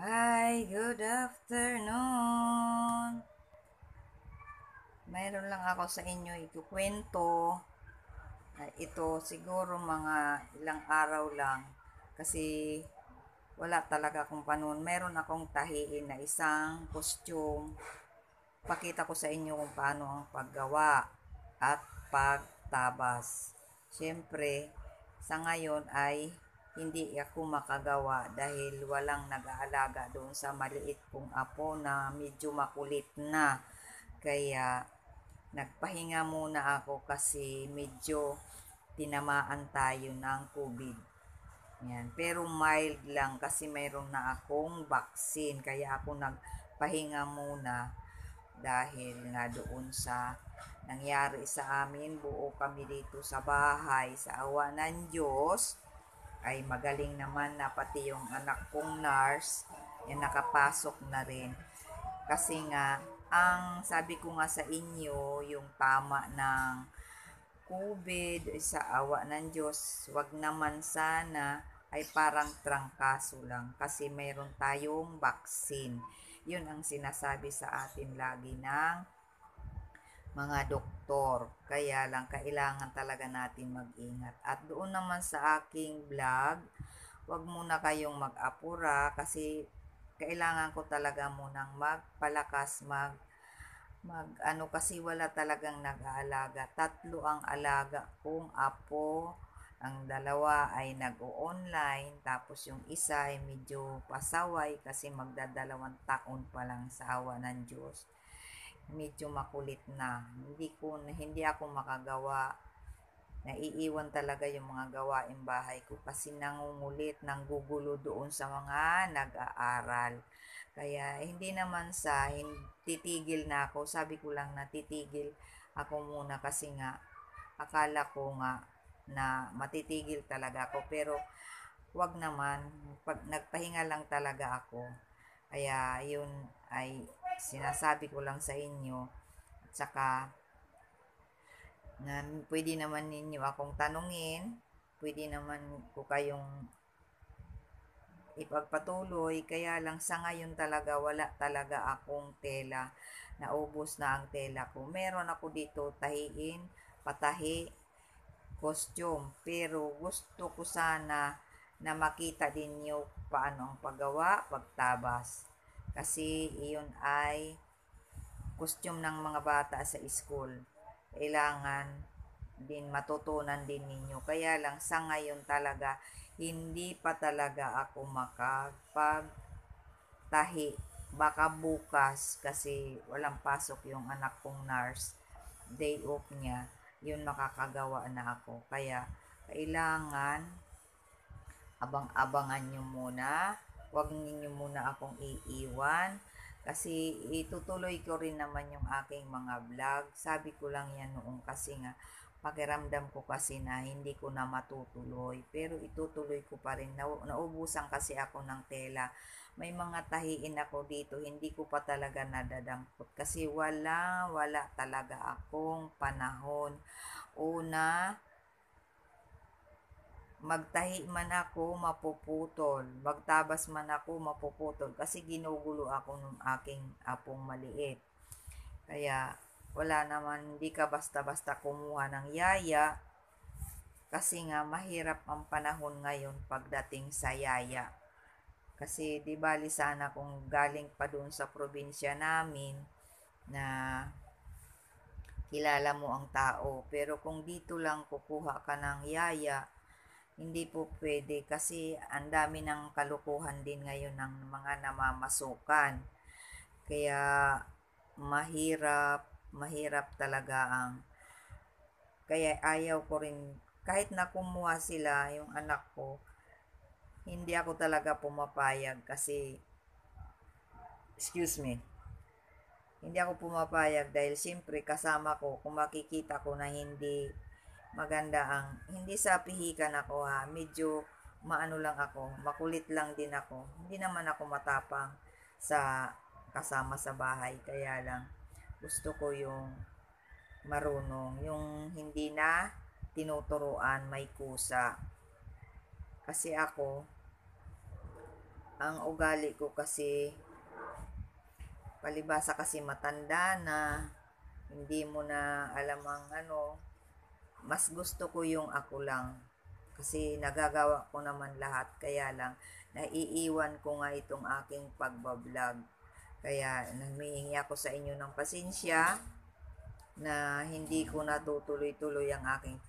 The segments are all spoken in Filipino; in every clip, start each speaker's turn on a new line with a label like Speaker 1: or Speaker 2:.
Speaker 1: Hi, good afternoon. Mayroon lang ako sa inyo ikukwento. Ito siguro mga ilang araw lang kasi wala talaga akong panahon. Meron akong tahiin na isang costume. Pakita ko sa inyo kung paano ang paggawa at pagtabas. Siyempre, sa ngayon ay hindi ako makagawa dahil walang nag-aalaga doon sa maliit kong apo na medyo makulit na. Kaya nagpahinga muna ako kasi medyo tinamaan tayo ng COVID. Yan. Pero mild lang kasi mayroon na akong vaccine. Kaya ako nagpahinga muna dahil nga doon sa nangyari sa amin. Buo kami dito sa bahay sa awa ng Diyos ay magaling naman na pati yung anak kong nurse ay nakapasok na rin. Kasi nga, ang sabi ko nga sa inyo, yung tama ng COVID sa awa ng Diyos, wag naman sana ay parang trangkaso lang kasi mayroon tayong vaccine. Yun ang sinasabi sa atin lagi ng mga doktor. Kaya lang, kailangan talaga natin mag-ingat. At doon naman sa aking vlog, wag muna kayong mag-apura kasi kailangan ko talaga munang magpalakas, mag mag ano kasi wala talagang nag-aalaga. Tatlo ang alaga kong apo. Ang dalawa ay nag-o-online, tapos yung isa ay medyo pasaway kasi magdadalawang taon pa lang sa awa ng Diyos medyo makulit na. Hindi ko hindi ako makagawa. Naiiwan talaga yung mga gawain bahay ko kasi nangungulit, nanggugulo doon sa mga nag-aaral. Kaya hindi naman sa titigil na ako. Sabi ko lang na titigil ako muna kasi nga akala ko nga na matitigil talaga ako pero wag naman pag nagpahinga lang talaga ako. Kaya yun ay sinasabi ko lang sa inyo. At saka na pwede naman ninyo akong tanungin. Pwede naman ko kayong ipagpatuloy. Kaya lang sa ngayon talaga wala talaga akong tela. Naubos na ang tela ko. Meron ako dito tahiin patahi costume. Pero gusto ko sana na makita din nyo paano ang paggawa pagtabas kasi iyon ay costume ng mga bata sa school. Kailangan din matutunan din ninyo. Kaya lang sa ngayon talaga, hindi pa talaga ako makapag tahi. Baka bukas kasi walang pasok yung anak kong nurse. Day off niya. Yun makakagawa na ako. Kaya kailangan abang-abangan nyo muna Huwag ninyo muna akong iiwan kasi itutuloy ko rin naman yung aking mga vlog. Sabi ko lang yan noong kasi nga pakiramdam ko kasi na hindi ko na matutuloy. Pero itutuloy ko pa rin. Naubusan kasi ako ng tela. May mga tahiin ako dito. Hindi ko pa talaga nadadampot. Kasi wala, wala talaga akong panahon. Una, magtahi man ako, mapuputol. Magtabas man ako, mapuputol. Kasi ginugulo ako ng aking apong maliit. Kaya, wala naman, hindi ka basta-basta kumuha ng yaya. Kasi nga, mahirap ang panahon ngayon pagdating sa yaya. Kasi, di bali sana kung galing pa doon sa probinsya namin, na kilala mo ang tao. Pero kung dito lang kukuha ka ng yaya, hindi po pwede kasi ang dami ng kalukuhan din ngayon ng mga namamasukan. Kaya mahirap, mahirap talaga ang kaya ayaw ko rin kahit na kumuha sila yung anak ko hindi ako talaga pumapayag kasi excuse me hindi ako pumapayag dahil siyempre kasama ko kung makikita ko na hindi maganda ang, hindi sa pihikan ako ha, medyo maano lang ako, makulit lang din ako. Hindi naman ako matapang sa kasama sa bahay, kaya lang gusto ko yung marunong, yung hindi na tinuturuan may kusa. Kasi ako, ang ugali ko kasi palibasa kasi matanda na hindi mo na alam ang ano mas gusto ko yung ako lang kasi nagagawa ko naman lahat kaya lang naiiwan ko nga itong aking pagbablog kaya nanghihingi ako sa inyo ng pasensya na hindi ko natutuloy-tuloy ang aking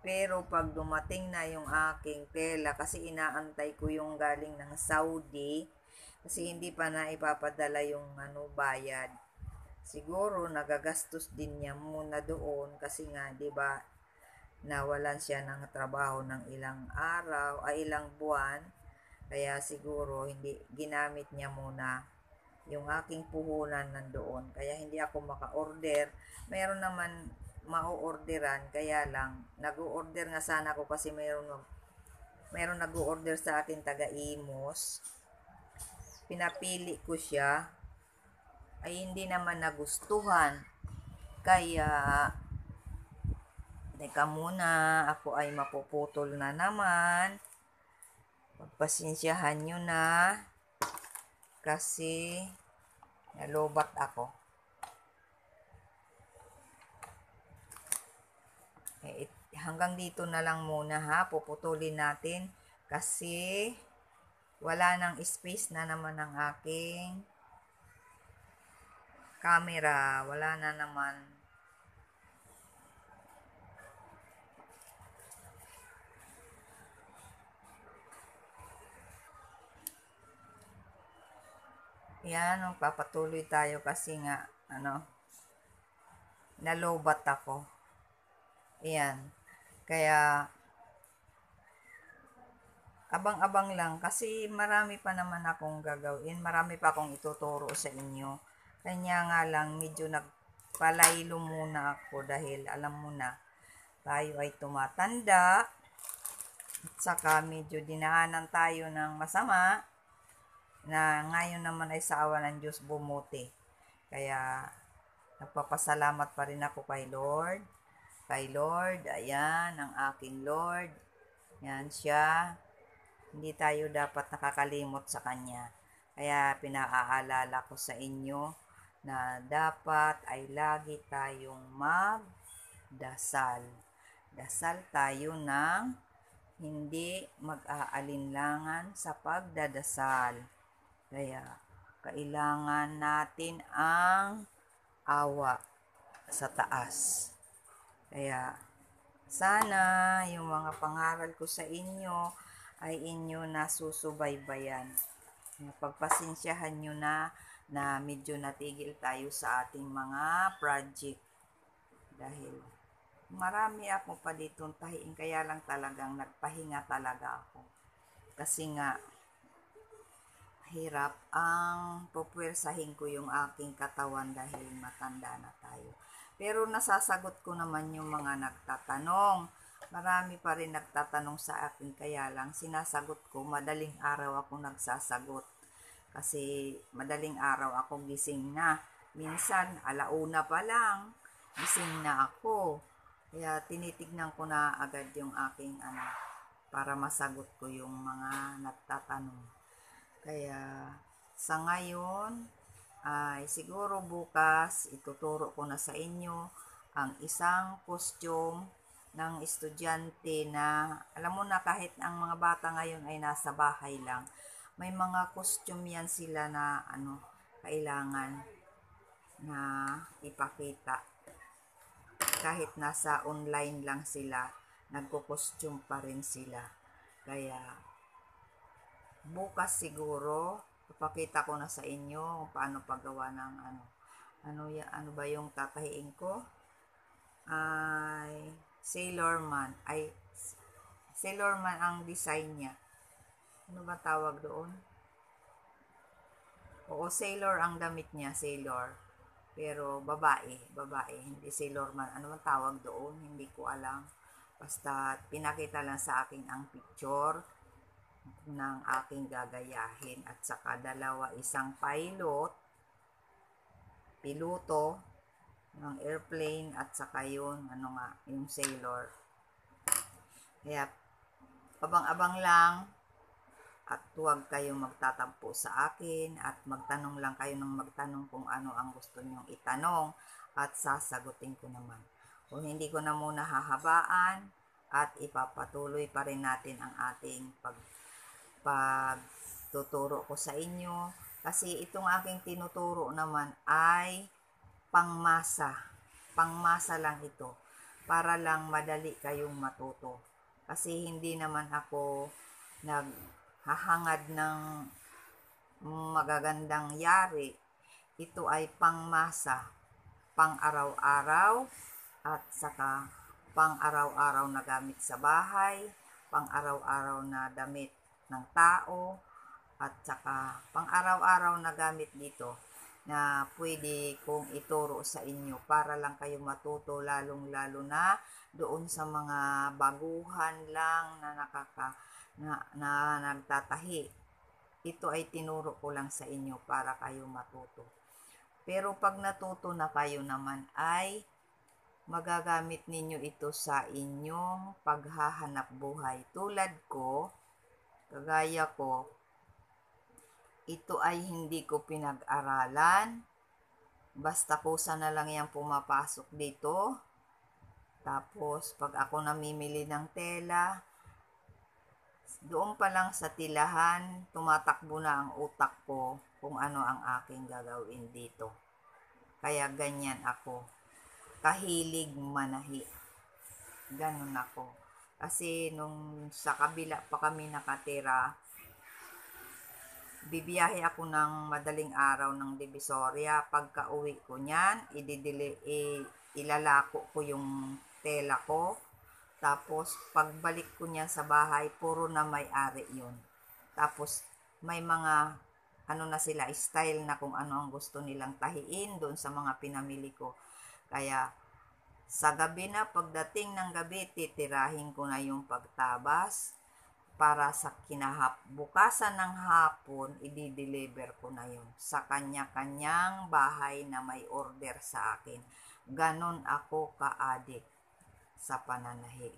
Speaker 1: pero pag dumating na yung aking tela, kasi inaantay ko yung galing ng Saudi, kasi hindi pa na ipapadala yung ano, bayad. Siguro nagagastos din niya muna doon kasi nga 'di ba nawalan siya ng trabaho ng ilang araw ay ilang buwan. Kaya siguro hindi ginamit niya muna yung aking puhunan nandoon. Kaya hindi ako maka-order. Meron naman mau-orderan kaya lang nag-order nga sana ako kasi mayroon mayroon nag-order sa akin taga Imos pinapili ko siya. Ay hindi naman nagustuhan. Kaya teka muna ako ay mapuputol na naman pagpasensyahan nyo na kasi nalobat ako Eh, hanggang dito na lang muna ha. Puputulin natin kasi wala nang space na naman ang aking camera. Wala na naman. Yan, papatuloy tayo kasi nga, ano, nalobat ako. Ayan. Kaya, abang-abang lang kasi marami pa naman akong gagawin. Marami pa akong ituturo sa inyo. Kanya nga lang, medyo nagpalaylo muna ako dahil alam mo na, tayo ay tumatanda. At saka medyo dinaanan tayo ng masama na ngayon naman ay sa awa ng Diyos bumuti. Kaya, nagpapasalamat pa rin ako kay Lord kay Lord. Ayan, ang aking Lord. Yan siya. Hindi tayo dapat nakakalimot sa Kanya. Kaya pinaaalala ko sa inyo na dapat ay lagi tayong magdasal. Dasal tayo ng hindi mag-aalinlangan sa pagdadasal. Kaya kailangan natin ang awa sa taas. Kaya, sana yung mga pangaral ko sa inyo ay inyo na susubaybayan. Pagpasensyahan nyo na na medyo natigil tayo sa ating mga project. Dahil marami ako pa dito tahiin, kaya lang talagang nagpahinga talaga ako. Kasi nga, hirap ang pupwersahin ko yung aking katawan dahil matanda na tayo. Pero nasasagot ko naman yung mga nagtatanong. Marami pa rin nagtatanong sa akin kaya lang sinasagot ko madaling araw ako nagsasagot. Kasi madaling araw ako gising na. Minsan alauna pa lang gising na ako. Kaya tinitignan ko na agad yung aking ano para masagot ko yung mga nagtatanong. Kaya sa ngayon, ay siguro bukas ituturo ko na sa inyo ang isang costume ng estudyante na alam mo na kahit ang mga bata ngayon ay nasa bahay lang may mga costume yan sila na ano kailangan na ipakita. Kahit nasa online lang sila nagko-costume pa rin sila. Kaya bukas siguro Ipakita ko na sa inyo paano paggawa ng ano. Ano, ya, ano ba yung tatahiin ko? Ay, Sailor Man. Ay, Sailor Man ang design niya. Ano ba tawag doon? Oo, Sailor ang damit niya, Sailor. Pero babae, babae, hindi Sailor Man. Ano bang tawag doon? Hindi ko alam. Basta pinakita lang sa akin ang picture ng aking gagayahin at saka dalawa isang pilot piloto ng airplane at saka yun ano nga yung sailor kaya abang-abang lang At huwag kayo magtatampo sa akin at magtanong lang kayo ng magtanong kung ano ang gusto nyong itanong at sasagutin ko naman. Kung hindi ko na muna hahabaan at ipapatuloy pa rin natin ang ating pag pagtuturo ko sa inyo kasi itong aking tinuturo naman ay pangmasa. Pangmasa lang ito para lang madali kayong matuto. Kasi hindi naman ako naghahangad ng magagandang yari. Ito ay pangmasa, pang araw-araw at saka pang araw-araw na gamit sa bahay, pang araw-araw na damit ng tao, at saka pang araw-araw na gamit dito na pwede kong ituro sa inyo para lang kayo matuto lalong-lalo na doon sa mga baguhan lang na nakaka na, na nagtatahi. Ito ay tinuro ko lang sa inyo para kayo matuto. Pero pag natuto na kayo naman ay magagamit ninyo ito sa inyong paghahanap buhay. Tulad ko, kagaya ko, ito ay hindi ko pinag-aralan. Basta kusa na lang yan pumapasok dito. Tapos, pag ako namimili ng tela, doon pa lang sa tilahan, tumatakbo na ang utak ko kung ano ang aking gagawin dito. Kaya ganyan ako. Kahilig manahi. Ganun ako. Kasi nung sa kabila pa kami nakatira, bibiyahe ako ng madaling araw ng Divisoria. Pagka uwi ko niyan, ididili, i, ilalako ko yung tela ko. Tapos, pagbalik ko niyan sa bahay, puro na may-ari yun. Tapos, may mga, ano na sila, style na kung ano ang gusto nilang tahiin doon sa mga pinamili ko. Kaya, sa gabi na, pagdating ng gabi, titirahin ko na yung pagtabas para sa kinahap bukasan ng hapon, i-deliver ko na yun sa kanya-kanyang bahay na may order sa akin. Ganon ako ka-addict sa pananahi.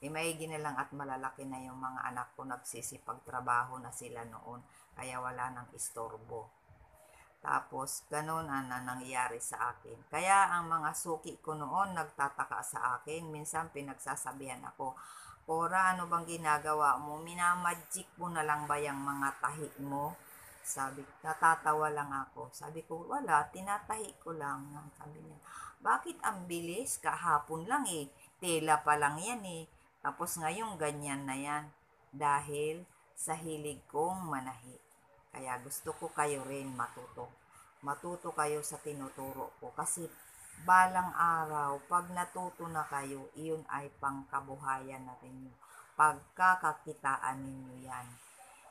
Speaker 1: E maigi na lang at malalaki na yung mga anak ko nagsisipagtrabaho na sila noon, kaya wala nang istorbo. Tapos, ganun ang nangyari sa akin. Kaya ang mga suki ko noon nagtataka sa akin. Minsan pinagsasabihan ako, Ora, ano bang ginagawa mo? Minamagic mo na lang ba yung mga tahi mo? Sabi, natatawa lang ako. Sabi ko, wala, tinatahi ko lang. Sabi niya, bakit ang bilis? Kahapon lang eh. Tela pa lang yan eh. Tapos ngayon, ganyan na yan. Dahil sa hilig kong manahi. Kaya gusto ko kayo rin matuto. Matuto kayo sa tinuturo ko. Kasi balang araw, pag natuto na kayo, iyon ay pangkabuhayan na rin Pagkakakitaan ninyo yan.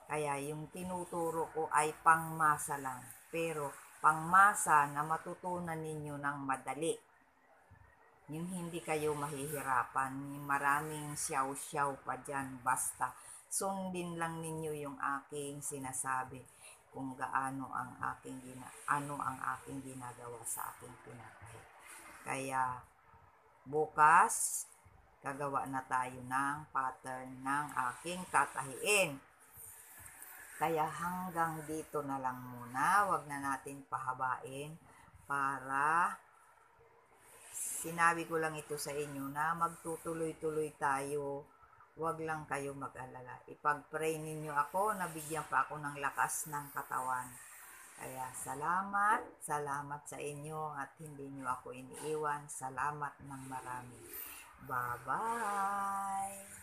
Speaker 1: Kaya yung tinuturo ko ay pangmasa lang. Pero pangmasa na matutunan ninyo ng madali. Yung hindi kayo mahihirapan, maraming siyaw-siyaw pa dyan, basta sundin lang ninyo yung aking sinasabi kung gaano ang aking gina ano ang aking ginagawa sa aking pinatay. Kaya bukas gagawa na tayo ng pattern ng aking tatahiin. Kaya hanggang dito na lang muna, wag na natin pahabain para sinabi ko lang ito sa inyo na magtutuloy-tuloy tayo. Huwag lang kayo mag-alala. Ipag-pray ninyo ako, nabigyan pa ako ng lakas ng katawan. Kaya salamat, salamat sa inyo at hindi nyo ako iniiwan. Salamat ng marami. Bye-bye!